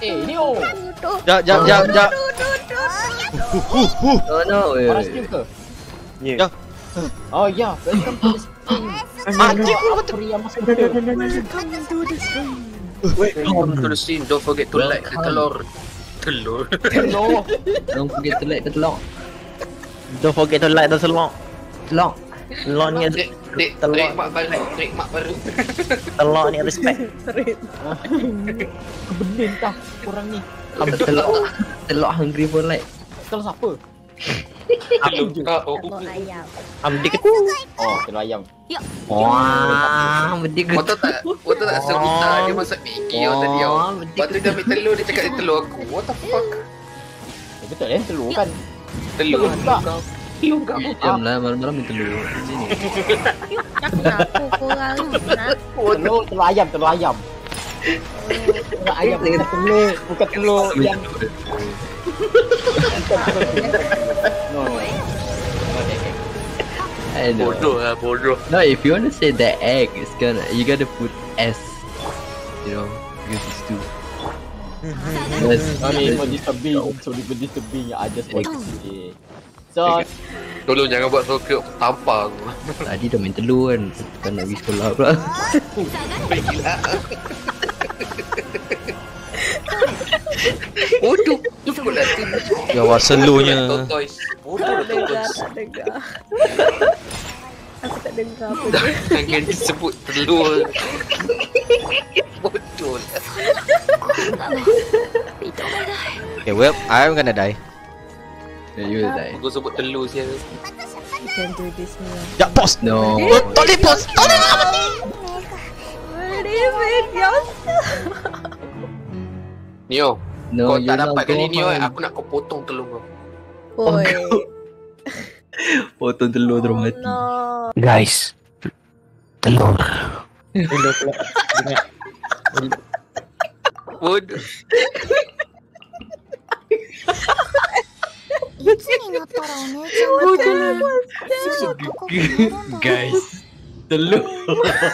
Eh, ni oh. Jap, jap, jap, jap. No, no. wait, Paras wait. stream ke? Ya. Oh ya, welcome to the stream. Mati pria? Welcome to the scene. Don't forget to like the telur. Telur. Hello. Don't forget to like the telur. Don't forget to like the telur. Telur. Telur ni ada Dek, dek, Telur. dek mak baru. Dek mak baru. telur ni respect. Kebenin tah korang ni. Telur. Telur hungry for like. Kalau siapa? Telur. Ah, oh, Telur oh. ayam. Ambil ke Oh, telur ayam. Wah, bedik Kau tahu tak? Kau tahu tak Serbuta dia masak Maggi oh, tadi. Lepas tu dia ambil telur dia cakap dia telur aku. What the fuck? Eh, betul eh, telur kan? Telur. Telur Telur kau. Jam lah malam-malam. Sini. Dah kenapa korang ni? Ha? Telur, telur ayam, telur ayam. Telur ayam, bukan telur. Bukan telur yang... No. I know. Bodoh lah, bodoh. No, if you want to say the egg, it's gonna you gotta put S. You know, because it's two. Yes. Sorry for disturbing. Sorry for disturbing. I just want to say. So, Tolong jangan buat sokok tampar aku. Tadi dah main telur kan. Kan nak pergi sekolah pula. Bodoh. Cukup lah tu. Ya wah selunya. Tortoise. Bodoh lah tortoise. tak dengar. Aku tak dengar apa Jangan disebut telur. Bodoh lah. Okay, well, I'm gonna die. Yeah, you will die. Aku sebut telur siapa. You can do this now. Ya, pause. No. Oh, tak boleh pause. Tak boleh. David, ya Nio, No, kau tak dapat kali Nio eh, Gohan. aku nak kau potong telur kau. Oi. Potong telur terus mati. No. Guys. Telur. telur pula. Bodoh. いつになったらお姉ちゃんみたいにすぐ高くなるんだろう Guys. Telur.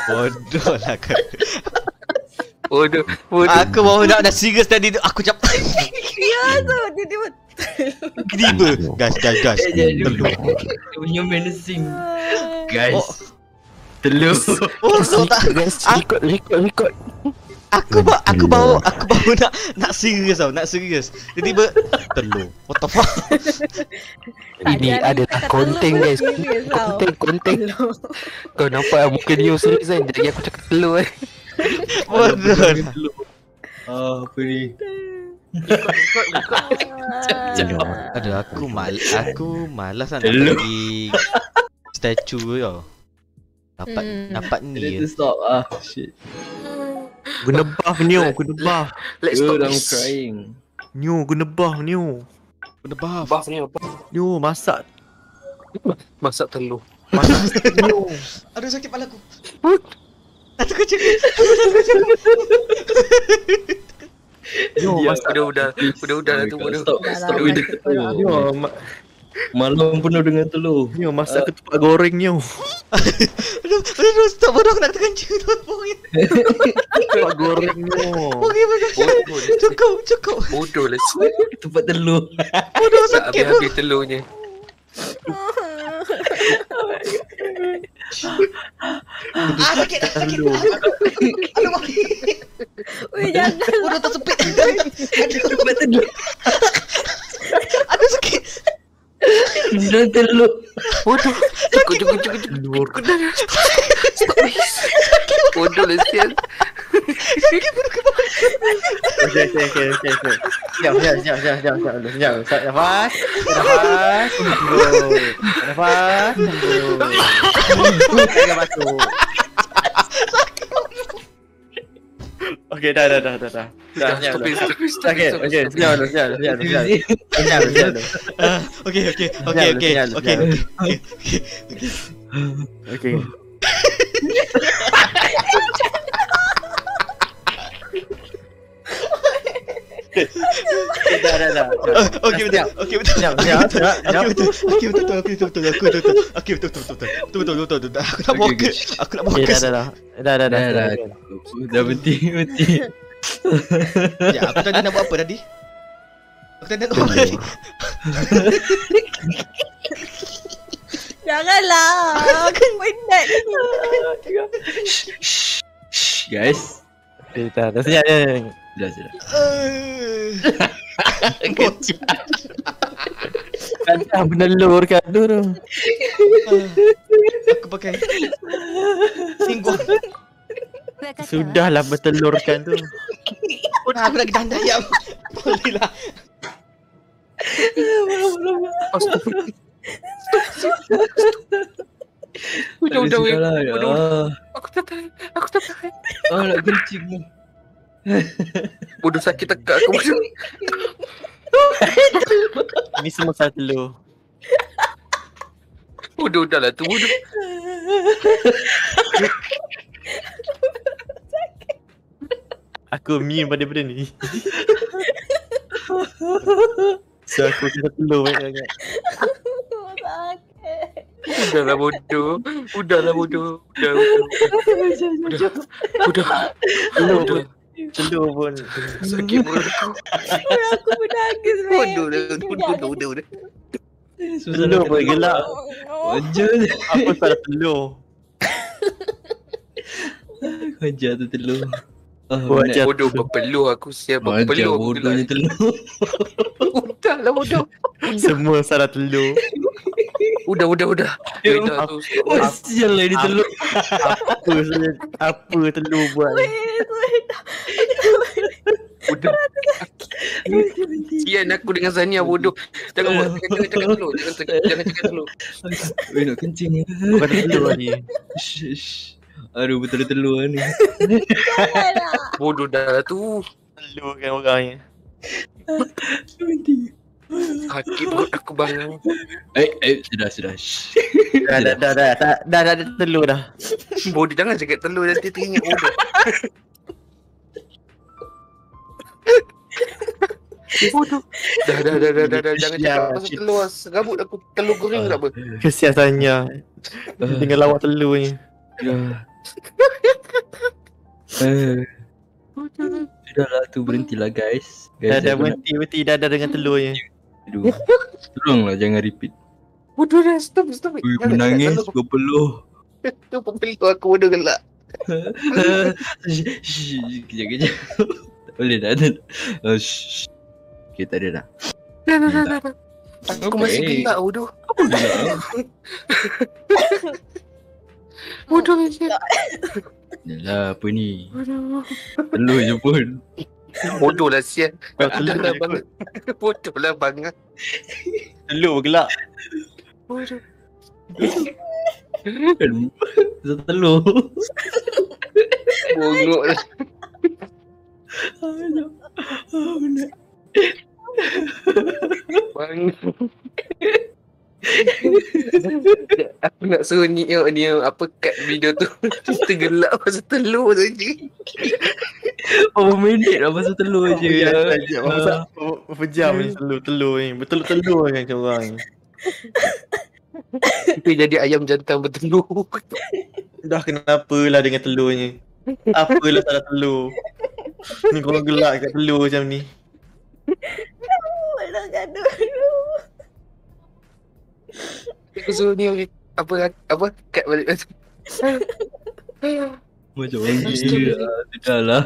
Bodoh lah kau. Bodoh. Bodoh. Aku baru nak dah serius tadi tu. Aku cap. Ya, so tiba-tiba. Ketiba. Gas, gas, gas. Eh, jadi Telur. Dia punya menacing. Guys. Oh. Telur. Oh, kau tak. Guys, Ah. record, record, record. Aku ba aku baru aku baru nak nak serius tau, nak serius. Tiba-tiba telur. What the fuck? Ini adalah cakap konten guys. Konten, konten. Kau nampak muka Neo serius kan? Jadi aku cakap telur eh. Bodoh. lah. Ah, apa ni? Aduh, aku mal aku malas nak pergi statue tau. Dapat Hmm. dapat Dia ni. stop ah. Shit. Guna buff Neo, guna buff. Let's Dude, stop I'm this. crying. Neo, guna buff Neo. Kena buff. Buff apa? Neo, masak. Masak telur. Masak Neo. Aduh sakit kepala aku. Aku kecil. Neo, Dia- masak. Udah udah udah udah tu Oh. Stop, stop with Malam penuh dengan telur. Neo, masak ketupat goreng Neo. Aduh, aduh, stop bodoh aku nak terkencing tu. Pokoknya. Ketupat goreng bodoh. Bodoh lah. Cukup, cukup. Bodoh lah. Tempat telur. Bodoh sakit. habis-habis telurnya. Ah sakit, sakit. Aduh, aduh. Ui, jangan. Bodoh tersepit. Aduh, aduh sakit. Dan telur. Bodoh. Cukup cukup cukup cukup. Telur. Bodoh lah sial. Okay, okay, okay, okay, okay. Sekejap, sekejap, sekejap, sekejap, sekejap, sekejap, dulu, sekejap. Sekejap, nafas. Nafas. Tunggu. Nafas. Tunggu. Jangan masuk. Okay, dah, dah, dah, dah, dah. Dah, Stop it, stop it, stop it, Okay, dulu, dulu, sekejap dulu, sekejap dulu. Sekejap dulu, sekejap dulu. Ah, Okay, okay, okay, okay, Sinyal, okay, sinyal. okay, okay. Dah, dah, dah. Ah, Okay, betul. Okay, betul. Sekejap, Okay, sekejap, betul. Okay, betul. Okay, betul, betul. Okay, betul, betul. Aku betul, betul. Betul, betul, betul. Betul, betul, betul, betul. Aku nak fokus. Aku nak fokus. dah, dah, dah. Dah, dah, dah. Dah, dah. dah. Dah berhenti, berhenti. Ya, aku tadi nak buat apa tadi? Aku tadi nak buat apa tadi? Janganlah. Kan penat ni. Shh, guys. Tak, tak senyap je. Sudah, sudah. Kancah menelurkan tu tu. Aku pakai Singgung Sudahlah bertelurkan tu. Nah, aku lagi tanda ayam Boleh lah Udah, udah, Aku tak tahan. Aku tak tahan. Ah, nak kencing. Bodoh sakit tekak aku. Bodoh. Ni semua salah telur. Bodoh dah lah tu. Bodoh. Aku immune pada benda ni. so aku kena telur banyak sangat. Udahlah bodoh. Udahlah bodoh. Udah, udah. Udah. Udah. Telur Udah. pun. Telur pun. Sakit mulut aku. Aku menangis. Mek. Bodoh dah. Bodoh, bodoh, bodoh, bodoh. Telur pun gelap. Wajar je. Aku salah telur. Wajar tu telur. Wajar. Bodoh berpeluh aku siap Wajar berpeluh. aku bodohnya gelak. telur. Udahlah bodoh. Semua salah telur. Udah, udah, udah. Dah tu. Oh, sial lah ini telur. Apa apa telur buat ni? Udah. Sian aku dengan Zania bodoh. Jangan buat jangan jangan jangan dulu. Jangan jangan jangan cakap dulu. Weh nak kencing. Bukan telur ni. Shh, shh. Aduh betul telur ni. Bodoh dah lah tu. Telur kan orang ni. Sakit perut aku bang. Eh, eh, sudah, sudah. Dah dah dah dah dah dah dah ada telur dah. Bodoh jangan cakap telur nanti teringat bodoh. bodoh. Dah dah dah dah dah, dah. jangan cakap pasal telur. Rambut aku telur goreng tak apa. Kesian Sanya. Dengan lawak telur ni. Ya. Eh, sudahlah tu berhentilah guys. Dah Guys, dah nak- berhenti berhenti dah dah dengan telurnya. Aduh. Tolonglah jangan repeat. Bodoh dah stop stop. Ui, menangis telur. berpeluh. Tu pepeluh aku bodoh gelak. Kejap, kejap. Tak boleh dah. Oh, shh. Okay, tak ada dah. Aku masih gelak bodoh. Gelak. Bodoh macam. Yalah, apa ni? Bodoh. Telur je pun. Bodoh lah. Kau Dah telur lah bang. Bodoh lah bang. Telur gelap. Bodoh. Pasal telur. Bongok lah. Bang. Aku nak suruh ni tengok ni apa kat video tu Kita gelak pasal telur je Berapa minit lah pasal telur je. Ya, Ya. saja. Masa berapa jam ni telur-telur ni. Betul-telur kan macam orang ni. Kita jadi ayam jantan bertelur Dah kenapa lah dengan telurnya. Apalah salah telur. Ni korang gelak kat telur macam ni. Nak gaduh dulu. Aku suruh ni apa apa kat balik Macam orang gila lah.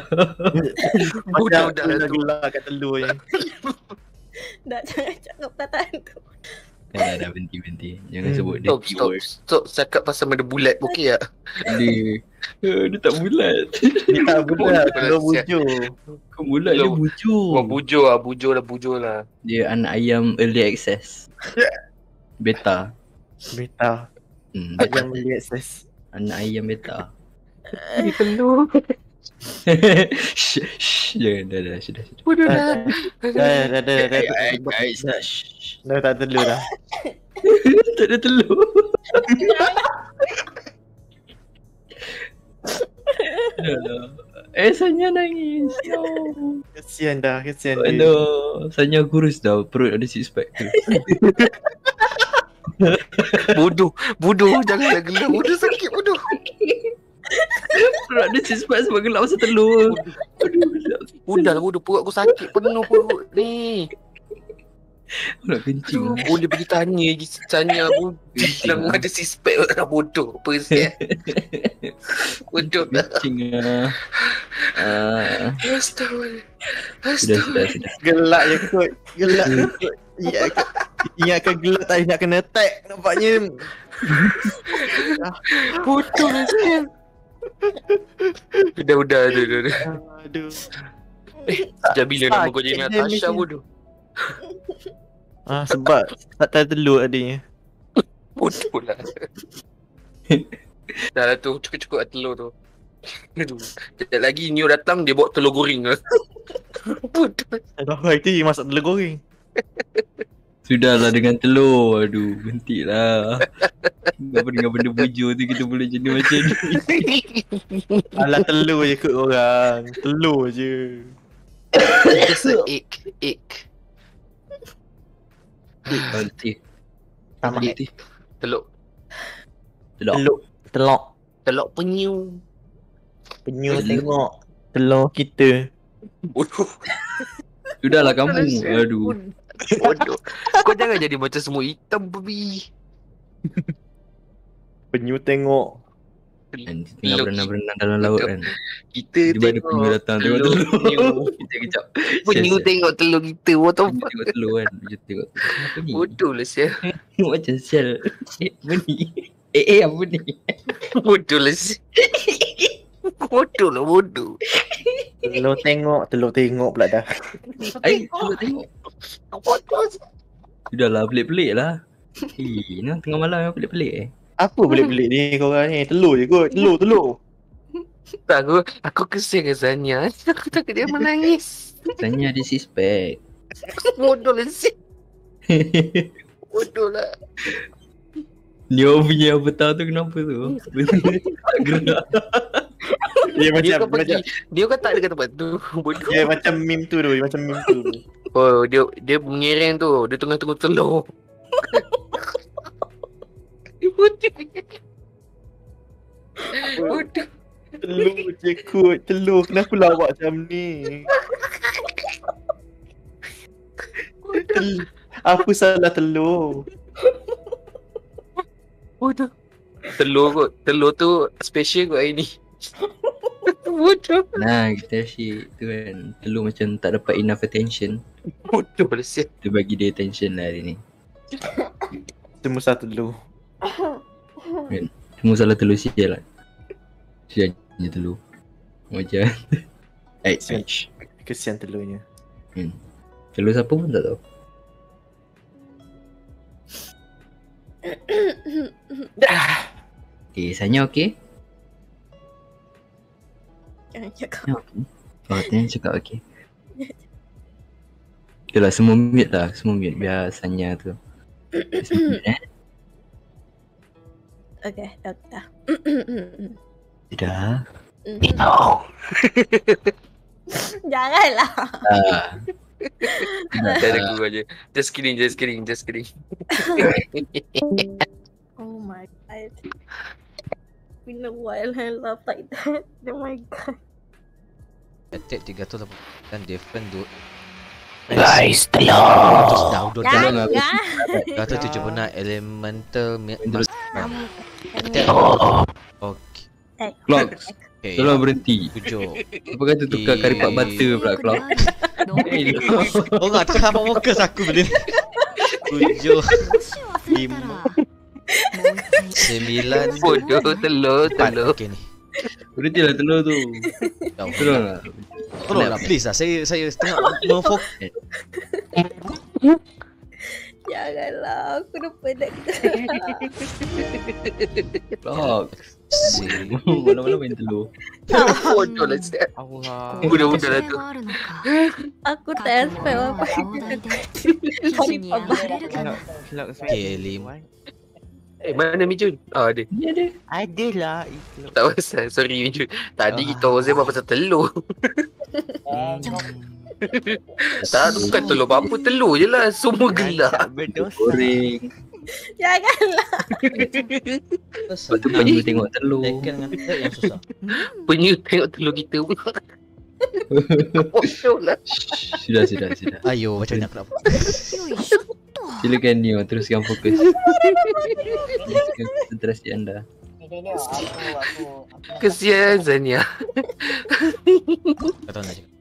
Budak Macam dah lah dah tu gelak kat telur ni. Dah jangan cakap perkataan tu. Dah, dah, dah. Berhenti, berhenti. Jangan Hmm. sebut Stop dirty stop stop cakap pasal benda bulat okey tak Dia, Eh, dia tak bulat. Ni tak budak, telur Siap. bujur. Kau bulat dia bujur. Wah bujur lah bujur lah bujur lah Dia anak ayam early access. Beta. Beta. Hmm, beta. Ayam beli akses. Anak ayam beta. Ni telur shh, shh, jangan dah dah sudah sudah. Bodoh dah Dah, dah, dah, dah, Guys, dah, tak telur dah. tak ada telur. Dah lah. Eh, Sanya nangis. Yo. Kesian dah, kesian dia. Aduh, Sanya kurus dah. Perut ada six pack tu. Bodoh Bodoh Janganlah gelap Bodoh sakit bodoh Perut dia sispat sebab gelap masa telur. Udah lah bodoh perut aku sakit penuh perut ni. Nak kencing. Aduh, boleh pergi tanya lagi tanya aku bilang ada sispek lah bodoh. Apa siap? Bodoh lah. Kencing lah. Ah, Astagfirullah. sudah, sudah, sudah. Gelak je kot. Gelak je kot. Ingatkan, ingatkan gelak tadi nak kena attack. Nampaknya lah siap. Udah, udah, udah, udah, udah. Aduh. Sejak bila nama kau jadi Natasha bodoh. Ah sebab tak tahu telur tadi. Bodoh lah. Dah lah tu, cukup-cukup lah telur tu. Aduh. Sekejap lagi Neo datang, dia bawa telur goreng lah. Dah itu masak telur goreng. Sudahlah dengan telur. Aduh, berhentilah. Kenapa dengan benda bujur tu kita boleh jadi macam ni? Alah telur je kot orang. Telur je. Just a egg. Egg. Nanti. Sama. Nanti. Telur. Telur. Telur. Telur. Telur penyu. Penyu tengok telur kita. Bodoh. Sudahlah kamu. Aduh. Bodoh. Kau jangan jadi macam semua hitam, babi. Penyu tengok. Tengah berenang-berenang dalam laut kan. Kita Tiba ada tengok. penyu datang tengok telur telur. penyu. Kita kejap. Penyu Sial, tengok telur kita. What the sial. fuck? Tengok telur kan. Dia tengok telur. Bodoh lah sial. Tengok macam sel. Eh, apa ni? Eh, eh, apa ni? Bodoh lah sial. Bodoh lah bodoh. Telur tengok. Telur tengok pula dah. Eh, tengok tengok. Bodoh. Sudahlah, pelik-pelik lah. Eh, ni tengah malam yang pelik-pelik eh. Apa belik-belik ni korang ni? Telur je kot. Telur, telur. Tak aku, aku kesian dengan Zanya. Aku takut dia menangis. Tanya ada six pack. Bodoh lah sial. Bodoh lah. Neo punya avatar tu kenapa tu? tak gerak. Dia Dia macam, kan pergi. macam Dia kan tak ada kat tempat tu. Bodoh. dia macam meme tu tu. Dia macam meme tu. Oh, dia dia mengereng tu. Dia tengah tunggu telur. Bodoh. Bodoh. Telur je kot. Telur. Kenapa lawak macam ni? Tel- apa salah telur? Bodoh. Telur kot. Telur tu special kot hari ni. Bodoh. Nah, kita asyik tu kan. Telur macam tak dapat enough attention. Bodoh lah sial. Tu bagi dia attention lah hari ni. Semua salah telur. Semua salah telur sial lah. Sial je telur. Macam. Eh, Sial. eh, Kesian telurnya. telur siapa pun tak tahu. Eh, Sanya okey? Cakap. Ya, okey. Oh, tanya cakap okey. Okay lah, semua mute lah. Semua mute biar Sanya tu. Mute, eh? Okay, dah dah. Tidak. Janganlah. Ah. Tak ada guru aja. Just kidding, just kidding, just kidding. Oh my god. Been a while I laugh like that. Oh my god. Attack 380 dan defend du Guys, Terus dah udah dah Jangan. Jangan. 276 elemental mi- Terus. Kamu. Attack. Okey. Clock. Okay. Tolong berhenti. Tujuh. Apa kata tukar kari pak butter pula clock. Oh enggak tak apa fokus aku benda ni. Tujuh. Lima. Sembilan. Bodoh, telur, telur. Okey ni. Berhentilah telur tu. Dah. Tolonglah. Tolonglah please lah. Saya saya setengah memfokus. Janganlah. Aku dah penat. Clock. Si. Malam-malam main telur. Bodoh lah sial. Allah. Budak-budak lah tu. Aku tak expect apa. Okey, lima. Eh mana Mijun? Ah ada. Ni ada. Ada lah. Tak apa sorry Mijun. Tadi oh. kita orang apa pasal telur. Hmm. tak tu bukan telur apa telur je lah semua gelak. Goreng. Janganlah. Tu penyu tengok telur. Kan yang susah. Penyu tengok telur kita pun. Kosong lah. Sudah, sudah, sudah. Ayo, macam nak kenapa? Silakan Neo, teruskan fokus. Teruskan konsentrasi anda. Kesian Zania. Tak tahu nak cakap.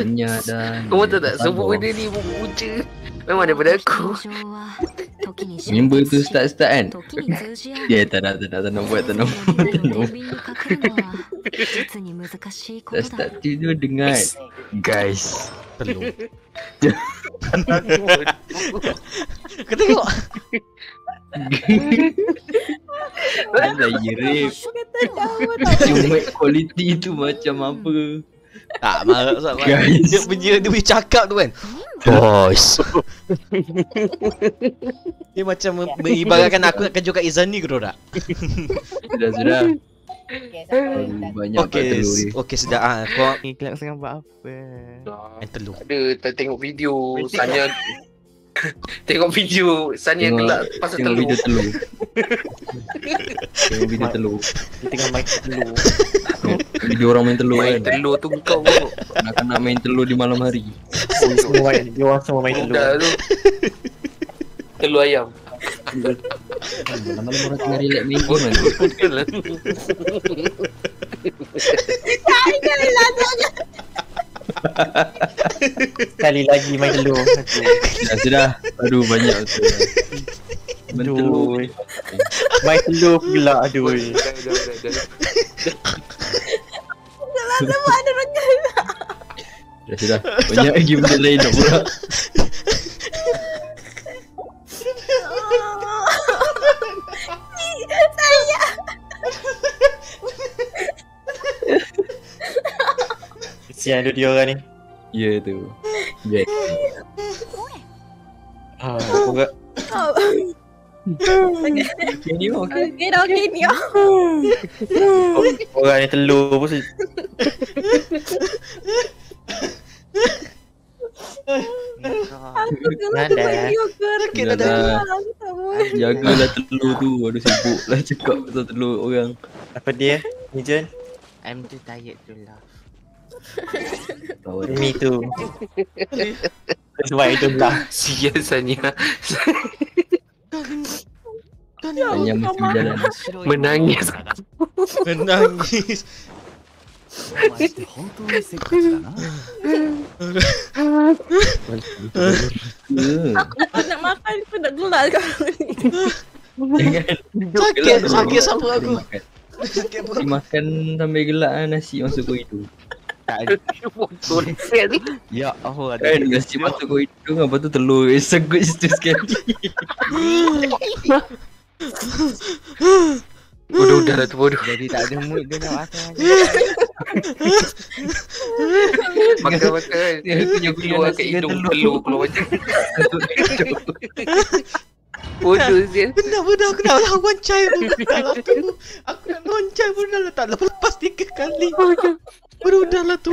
Anya dan... Kamu tahu tak semua benda ni punca Memang daripada aku. Member tu start-start kan? Ya yeah, tak nak tak nak tak nak buat tak nak buat tak nak buat. Start tidur dengar. Guys. Telur. Kau tengok. Alah, Yerif Cuma kualiti tu macam apa? Tak marah marah. Guys. Dia punya dia punya cakap tu kan. Boys. dia macam me- mengibaratkan aku nak kejut kat Izani ke tak? Sudah, sudah. Okay, sampai Aduh, dah. Banyak Okey, okay, telur ni. okey sudah ah kau Ni kelak sangat buat apa? main telur. Ada tak tengok video Sanya Tengok video Sanya Tengok- gelak pasal Tengok telur video telur. Tengok video telur. Dia tengah main telur. Video orang main telur Main kan. telur tu kau pun Nak nak main telur di malam hari. Semua main, dia orang semua main telur. Tu Telur ayam Malam-malam orang tengah relax main game kan. Betul lah Sekali lagi main telur. Sudah, sudah. Aduh, banyak betul. Main telur. Aduh. Main telur pula aduh. Dah dah dah dah Sudah, sudah. Banyak lagi benda lain nak buat. Kesian tu dia orang ni. Ya tu. Yes. Ha, aku enggak. Okay, okay. Okay dah okay ni. Orang ni telur pun se- Aku Dah. Tak Jagalah telur tu. Aduh sibuk lah cakap pasal telur orang. apa dia? Ni Jen. I'm too tired to laugh. Me tu. Sebab itu lah. Sial Hanya mesti jalan. Menangis Menangis. Aku nak makan pun nak gelak sekarang ni. Jangan Sakit, sakit sama aku. Makan. Sakit Dia makan sambil gelak ah, nasi masuk ke hidung. Bodoh Sial Ya Allah ada Kan nasi masuk ke hidung apa tu telur segut situ sekali. Bodoh dah lah tu bodoh jadi tak ada mood dia nak makan. Makan-makan Dia punya Keluar kat hidung telur Keluar macam. Bodoh Sial Benar benar aku nak lawan cai pun. Aku nak lawan cai pun dah letak lepas tiga kali. Baru dah lah tu.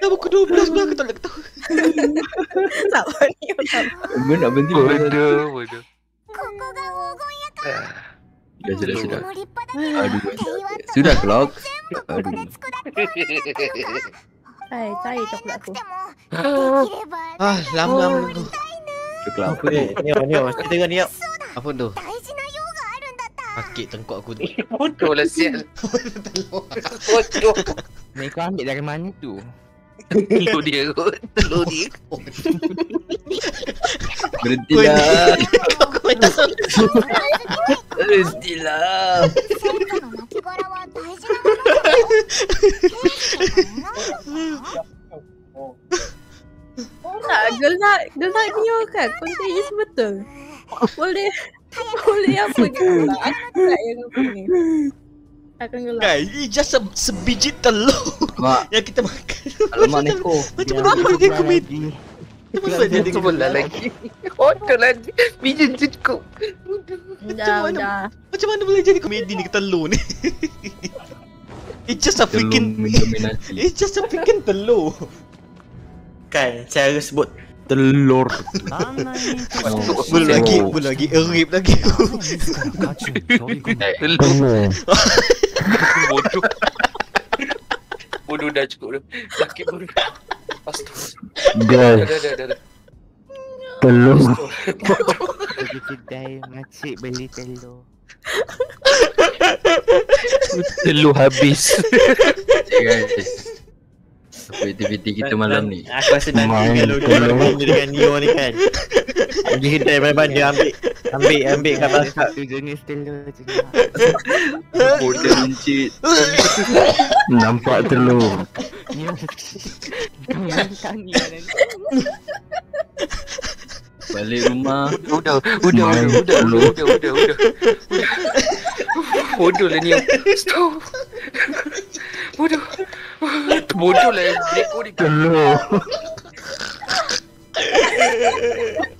Dah oh, pukul 12 pula aku tak boleh tahu. Tak apa ni. Gue nak berhenti. Oh, ada. Ada. Dah sudah sudah. Aduh. Sudah clock Aduh. Hai, cari coklat aku. Ah, lama-lama tu. Coklat apa ni? Ni apa ni? Masih tengok ni? Apa tu? sakit tengkok aku tu. Bodoh lah siap. Bodoh. Mereka kau ambil dari mana tu? Telur dia kot. Telur dia. Berhenti lah. Berhenti lah. Kau nak gelak, gelak ni kan? Kau ni kan? betul. Boleh. Boleh apa gelak. Aku gelak yang apa ni. Akan gelak. Guys, ini just se- sebiji telur Mak, yang kita makan. alamak Neko. Macam mana boleh dia komedi? Macam mana dia Dia sebelah lagi Bodoh lah Biji cukup Dah, mana? dah. Macam mana boleh jadi komedi ni telur ni? It's just a freaking. It's just a freaking telur. Kan, cara sebut telur. Belum lagi, belum lagi. Erip lagi. Telur Bodoh Bodoh dah cukup dah Sakit dah dah dah, dah. Telur. Pergi kedai makcik beli telur. Telur habis Guys Apa aktiviti kita malam ni. Aku rasa nanti kalau dia dengan Neo ni kan Pergi kedai mana-mana dia ambil Ambil, ambil kat basak Satu jenis telur je. Bodoh mencit Nampak telur. Balik rumah. Udah Udah Main Udah Udah telur. Udah Udah Udah Bodoh lah ni Stop. Bodoh Bodoh lah Rekod ni Telur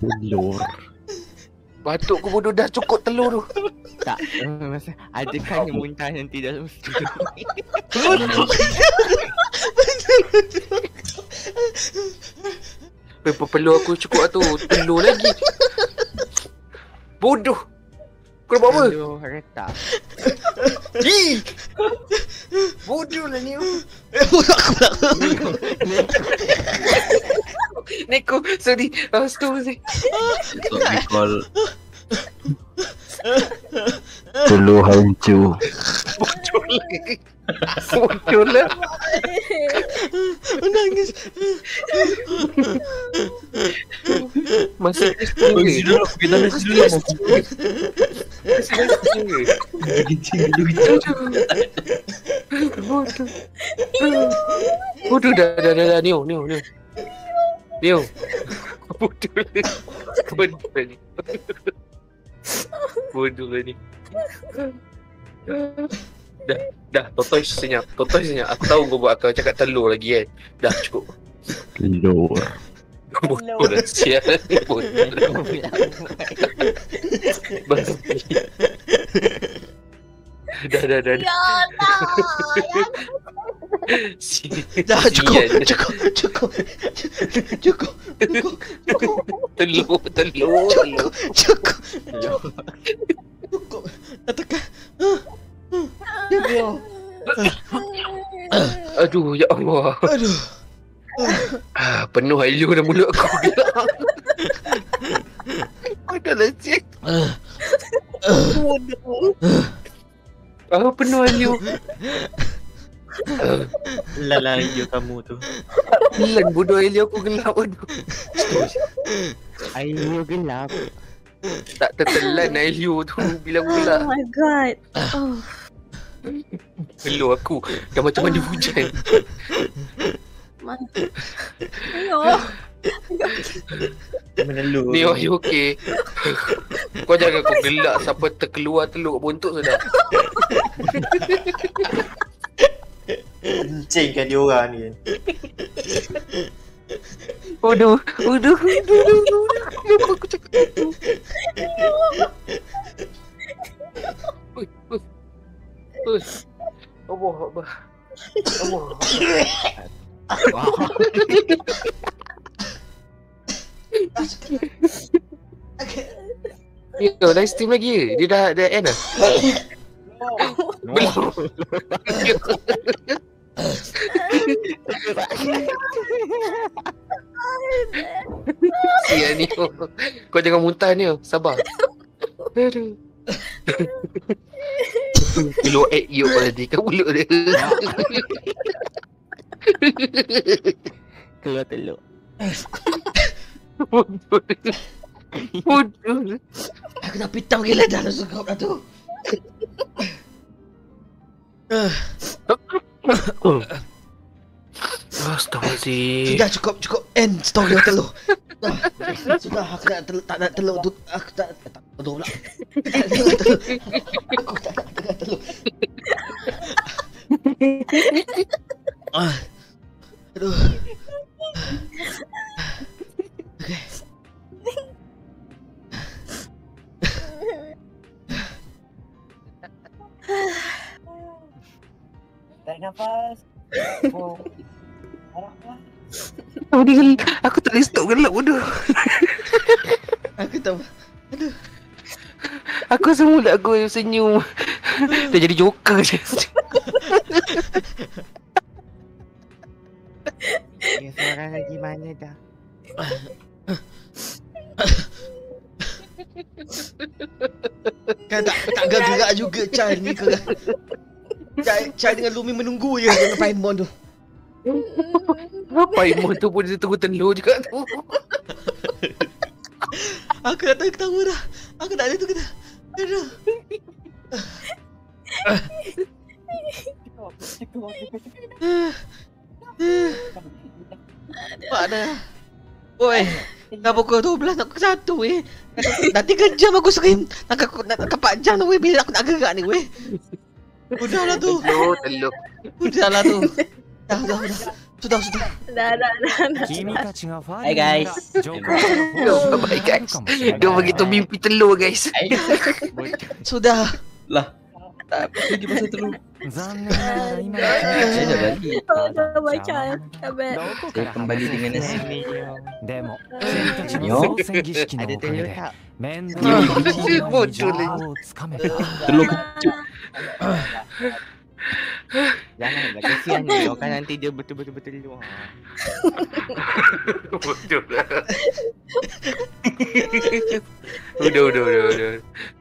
Telur. Batuk aku bodoh dah cukup telur tu Tak, masa ada kan yang muntah nanti dalam studio. Apa perlu aku cukup lah tu Telur lagi Bodoh Kau nak buat apa? Telur retak. Ih Bodoh lah ni Neko Sorry uh, Stop sorry Stop recall Telur hancur Bodoh lah Bodoh lah Menangis. Masih Bagi dulu Kita nasi dulu Bodoh Bodoh dah dah dah dah. Neo Neo Neo Neo Bodoh. Lah Bodoh lah ni Bodoh lah ni. Dah Dah Totoy senyap. Totoy senyap. Aku tahu kau buat akal cakap telur lagi kan? Dah cukup. Telur. Bodoh sial. Bodoh. Dah dah dah. Dah Ya Allah. Si- Dah cukup, cukup, cukup. Cukup, cukup, Telur Telur Telur cukup. Cukup. Dah tekan. Dia biar. Aduh ya Allah Aduh. ah, Penuh air liur dalam mulut aku Ada lah cik Bodoh. Ah, penuh air Lalah hijau kamu tu. Lan bodoh liur aku gelap Aduh Air gelap. Tak tertelan liur tu Bila aku gelap. Oh my god. Oh. Peluh aku. Dah macam mandi hujan. Ayo. Menelur. Ni oh you okay? Kau jangan kau gelak Siapa terkeluar telur kat bontot sudah Kencing kan dia orang ni kan Aduh Aduh Aduh Aduh Aduh Aku cakap Ui Ui Allah Allah Allah Ya, dah steam lagi ke? Dia dah dah end dah? Belum. Sia ni. Kau jangan muntah ni. Sabar. Aduh. Keluar egg yolk tadi kat mulut dia. Keluar telur. Bodoh. Bodoh. Aku dah pitang gila dah sekap dah tu. Astaghfirullahaladzim. Sudah cukup cukup end story telur. Sudah, sudah aku tak telur, tak nak telur tu. Aku tak tak telur pula. Tak nak. Aku tak nak tengah telur. Ah. Aduh. Tarik nafas. Oh. Harap lah. Aku tinggal Aku tak boleh stop gelap bodoh Aku tak Aku rasa mulut aku senyum Dah jadi joker je Ya, seorang lagi mana dah? Kan tak tak gerak juga Chai ni ke Chai, Chai dengan Lumi menunggu je. Dengan Paimon tu. Paimon tu pun dia tunggu telur juga tu. Aku dah tak ketawa dah. Aku tak ada tu kata Aduh. Pak dah. Oi Dah pukul 12 nak pukul 1 weh. Dah 3 jam aku scream. Nak aku nak, nak 4 jam tu weh. Bila aku nak gerak ni weh Udah lah tu. Telur, telur. Udah lah tu. Dah, dah, dah. Sudah, sudah. Dah, dah, dah. Hai guys. Jom. Bye guys. Dia begitu mimpi telur guys. sudah. Lah. Tak pergi pasal telur. 残念ながら今の kembali di minus でも君たちの総選儀式のおかげで面倒な情報をつかめた Terlalu kecil Janganlah kesian dia kan nanti dia betul-betul betul luar. Betul. Udah udah udah udah.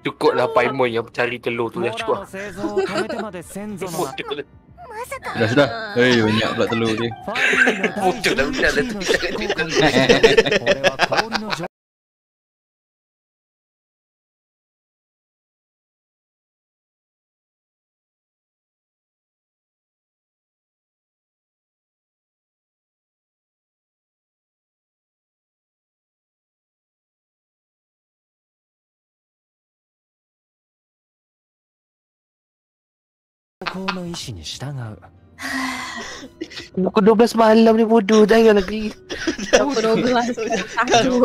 Cukup lah Paimon yang cari telur tu dah cukup. Dah sudah. Hei banyak pula telur ni. Putus dah. kau no isi ni sedang aku. Aku 12 malam ni bodoh jangan lagi. Pukul 12. Aku.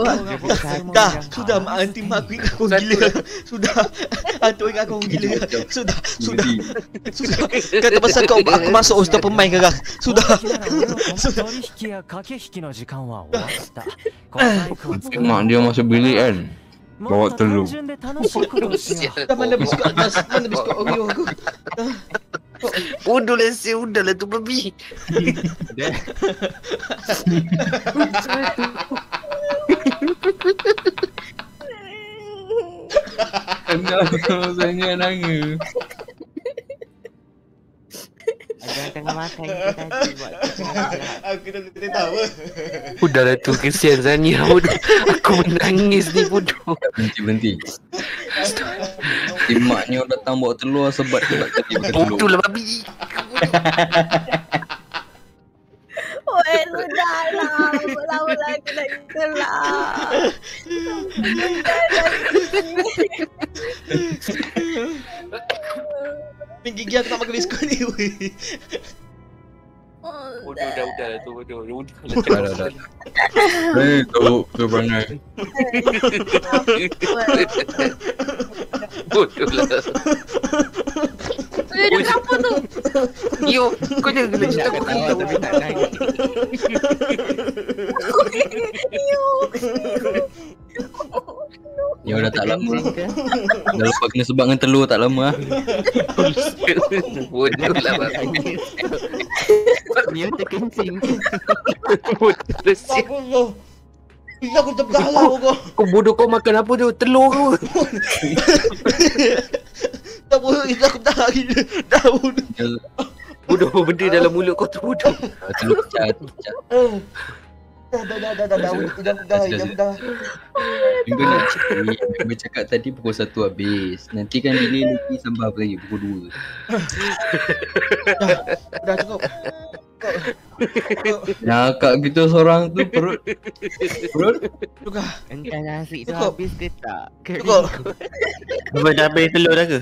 Dah, sudah mak anti mak aku ingat kau gila. Sudah. Aku ingat kau gila. Sudah, sudah. Sudah. Kata pasal kau aku masuk ustaz pemain ke kau? Sudah. Sudah. Mak dia masuk bilik kan. Bawa telur. Mana biskut? Mana biskut Oreo aku? Udul yang si udul lah tu babi. Kenapa kau sangat nangis? Ada tengah makan kita tadi buat Aku dah tak tahu Udah lah tu kesian Zania bodoh Aku menangis ni bodoh Berhenti, berhenti. Si mak ni orang datang bawa telur sebat ke tak tadi pakai telur. Bodoh lah babi Weh, sudah lah. Lama lagi nak gelap. Min Pinggigyan ka mag-miss ko ni Uy. Uno daw dala, uno, uno. Dala, dala. Hey, go, go runner. Uno lang. Uno lang po to. Yo, kunya gulo ko kanto. Yo. Ni orang tak lama. Dah lepas kena sebab dengan telur tak lama ah. Bodoh lah babi Dia terkencing. Bodoh lah kau Gila aku terberdarah kau Kau bodoh kau makan apa tu? Telur kau Tak boleh Gila aku tak lagi Daun Bodoh. Apa benda dalam mulut kau tu bodoh Telur pecah, telur pecah. Dah dah dah dah dah dah. Dah dah dah dah dah cakap tadi pukul 1 habis. Nanti kan delay lagi sambal apa lagi pukul 2 Dah dah cukup. Nah kak gitu seorang tu perut. Perut? Tukar Entah nasi tu habis ke tak? Cukup. Apa dah habis telur dah ke?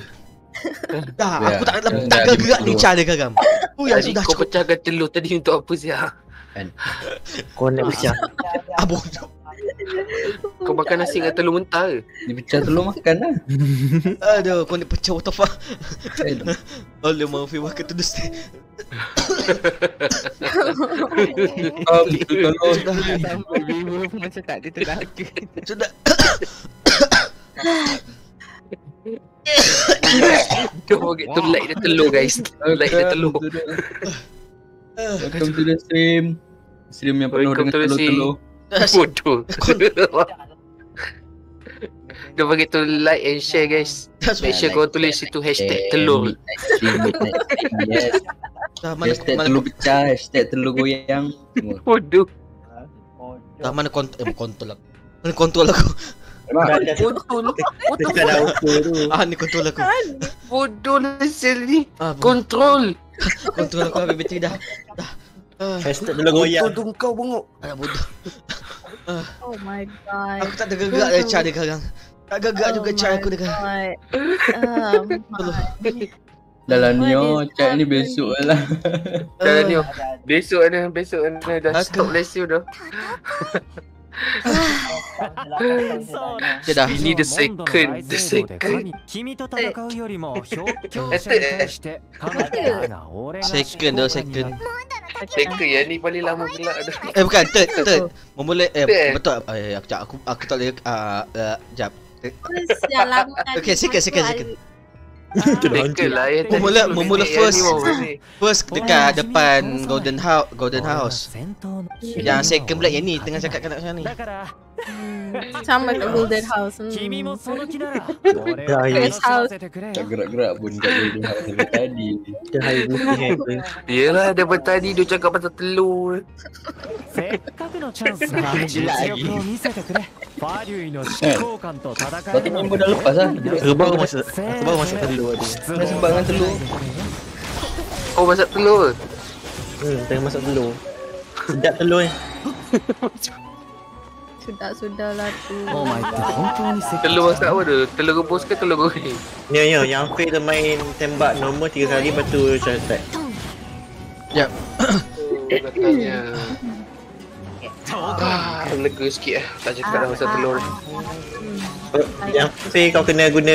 Dah ya, aku tak tak gerak ni cara kagam Aku yang sudah cukup. Kau pecahkan telur tadi untuk apa siah sih Kau nak bersiap. Ah bodoh. Kau makan nasi dengan telur mentah ke? Dia pecah telur makan lah. Aduh, kau ni pecah what the fuck. Allah maafi makan tu. Oh, pun macam tak ada tenaga. Sudah. Don't forget to like the telur guys. Like the telur. Welcome to the stream. Stream yang penuh Welcome dengan telur-telur. Bodoh. Don't forget to like and share guys. Make sure kau tulis situ hashtag telur. Yes. Dah mana Hashtag mana telur pecah, hashtag telur goyang. Bodoh. dah mana kontrol eh kontrol aku. Mana kontrol aku? Bodoh. Tu. Ah ni kontrol aku. Bodoh lah sel ni. Ah Kontrol. Kontrol aku habis bateri dah. Dah. Ah, Hashtag telur goyang. Bodoh kau bengok. anak bodoh. Oh my god. Aku tak tergegak dah cara dia sekarang. Tak gegak juga Oh cara my aku. Um, Dah lah What Nio, chat ni besok lah. Dah lah ni. oh. Besok ni, besok ni dah stop lesson dah. Dia dah. We need a second, the second. 君と戦うよりも強強者に対して彼女だが俺が Second dah second. Teka yang ni paling lama gelak dah. Eh bukan third third. Memulai eh Third, eh? betul. Eh aku tak aku aku tak boleh ah uh, jap. Dah lama Okay, second, second, second. Ah. Tackle lah ya Memula, memula first First dekat depan Golden House Golden House. Yang second black yang ni tengah cakap kat sana ni. Hmm. Sama kat Golden House. Hmm. Kimi mo sono ki nara. Golden House. Tak gerak-gerak pun kat Golden House dari tadi. Dah hai bukti Yelah dari tadi dia cakap pasal telur. Sekaku no chance ha. Lagi. Fariui no shikoukan to tadakai. Satu member dah lepas ah. Sebab masa sebab masa tadi dua dia. Masa telur. Oh masak telur. Hmm, tengah masak telur. Sedap telur ni. sudah sudah lah tu. Oh my god. telur masak apa tu? Telur rebus ke telur goreng? Ya ya, yang fail tu main tembak normal 3 kali lepas tu shot attack. Yep. Ya. Ah, lega sikit eh. Tak cakap dah pasal telur. Yang fail kau kena guna